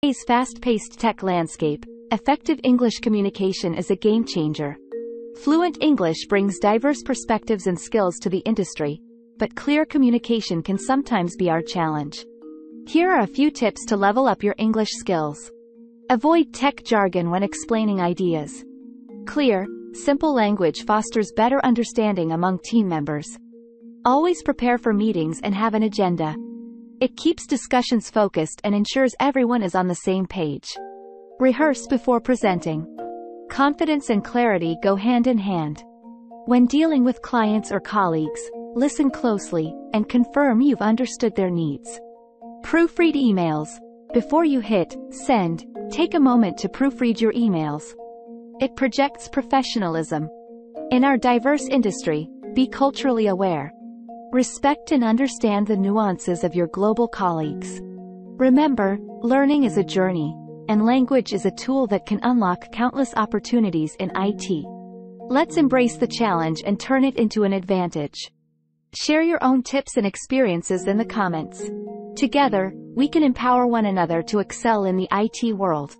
Today's fast-paced tech landscape, effective English communication is a game changer. Fluent English brings diverse perspectives and skills to the industry, but clear communication can sometimes be our challenge. Here are a few tips to level up your English skills. Avoid tech jargon when explaining ideas. Clear, simple language fosters better understanding among team members. Always prepare for meetings and have an agenda. It keeps discussions focused and ensures everyone is on the same page. Rehearse before presenting. Confidence and clarity go hand in hand. When dealing with clients or colleagues, listen closely and confirm you've understood their needs. Proofread emails. Before you hit send, take a moment to proofread your emails. It projects professionalism. In our diverse industry, be culturally aware. Respect and understand the nuances of your global colleagues. Remember, learning is a journey, and language is a tool that can unlock countless opportunities in IT. Let's embrace the challenge and turn it into an advantage. Share your own tips and experiences in the comments. Together, we can empower one another to excel in the IT world.